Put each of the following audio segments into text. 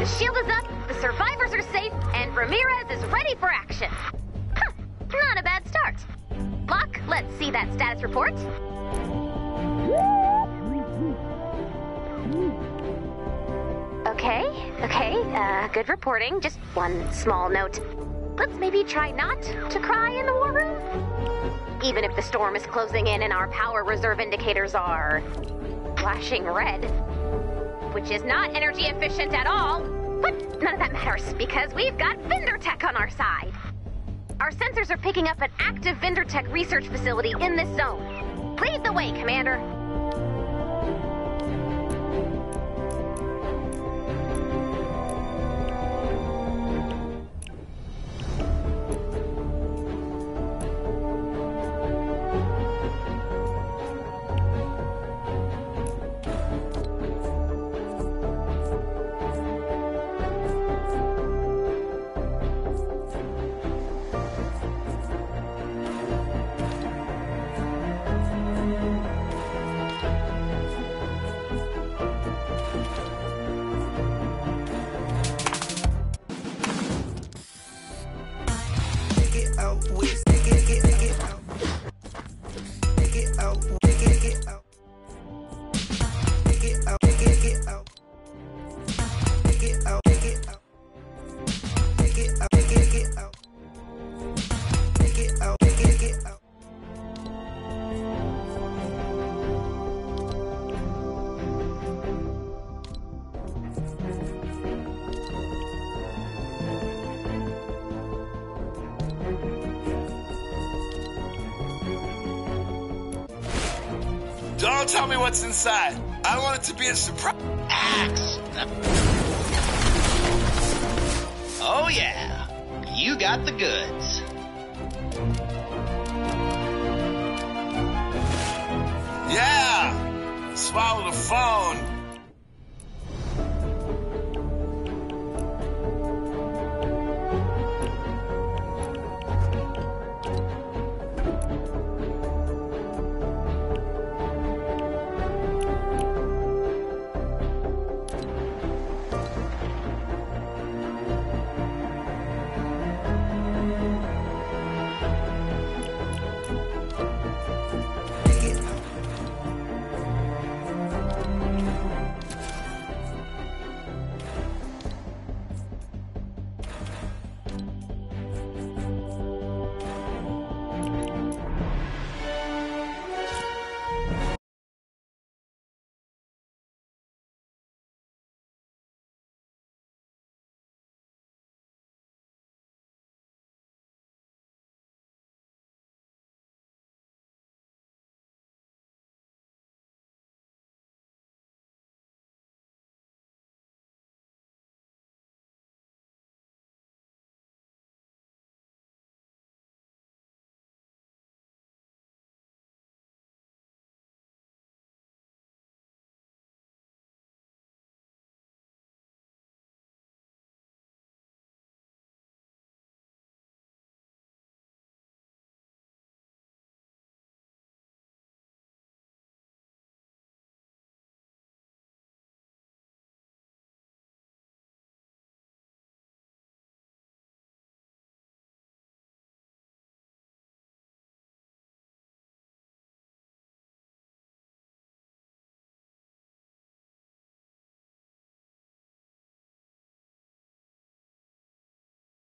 The shield is up, the survivors are safe, and Ramirez is ready for action. Huh, not a bad start. Locke, let's see that status report. Okay, okay, uh, good reporting. Just one small note. Let's maybe try not to cry in the war room? Even if the storm is closing in and our power reserve indicators are flashing red, which is not energy efficient at all. But none of that matters because we've got Vindertech on our side. Our sensors are picking up an active Vindertech research facility in this zone. Lead the way, Commander. Don't tell me what's inside. I want it to be a surprise. Axe. Oh, yeah. You got the goods. Yeah! Swallow the phone.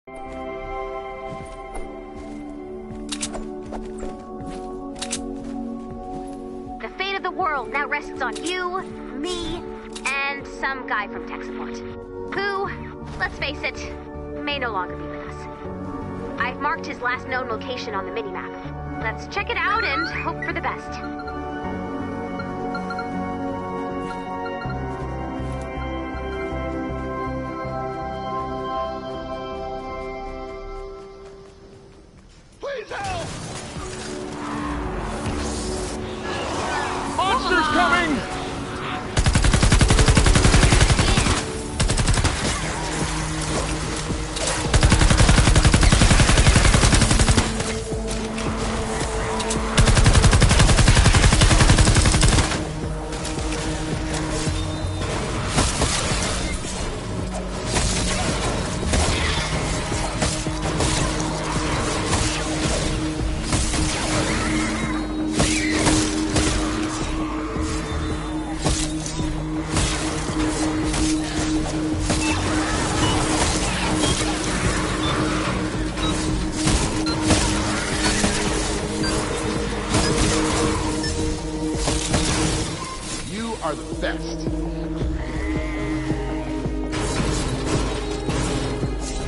The fate of the world now rests on you, me, and some guy from tech support. Who, let's face it, may no longer be with us. I've marked his last known location on the minimap. Let's check it out and hope for the best.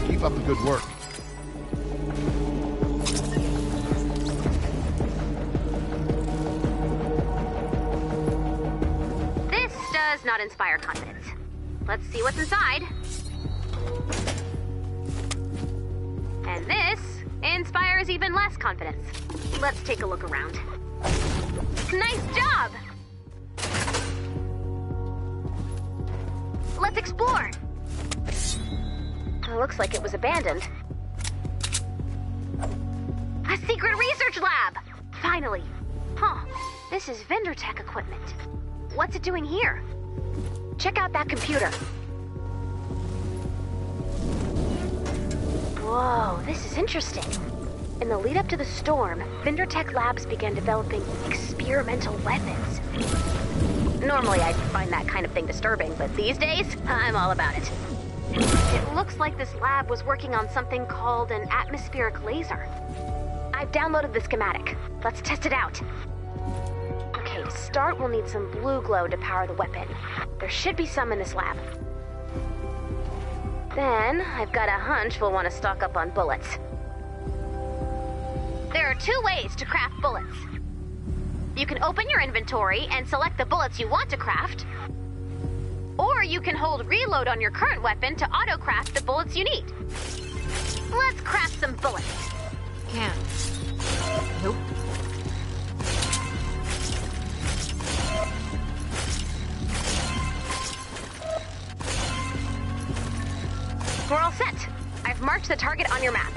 Keep up the good work. This does not inspire confidence. Let's see what's inside. And this inspires even less confidence. Let's take a look around. Nice job! It looks like it was abandoned. A secret research lab! Finally. Huh. This is Vindertech equipment. What's it doing here? Check out that computer. Whoa, this is interesting. In the lead up to the storm, Vindertech Labs began developing experimental weapons. Normally, I'd find that kind of thing disturbing, but these days, I'm all about it. It looks like this lab was working on something called an atmospheric laser. I've downloaded the schematic. Let's test it out. Okay, to start, we'll need some blue glow to power the weapon. There should be some in this lab. Then, I've got a hunch we'll want to stock up on bullets. There are two ways to craft bullets. You can open your inventory and select the bullets you want to craft, or you can hold reload on your current weapon to auto-craft the bullets you need. Let's craft some bullets. Can't. Nope. We're all set. I've marked the target on your map.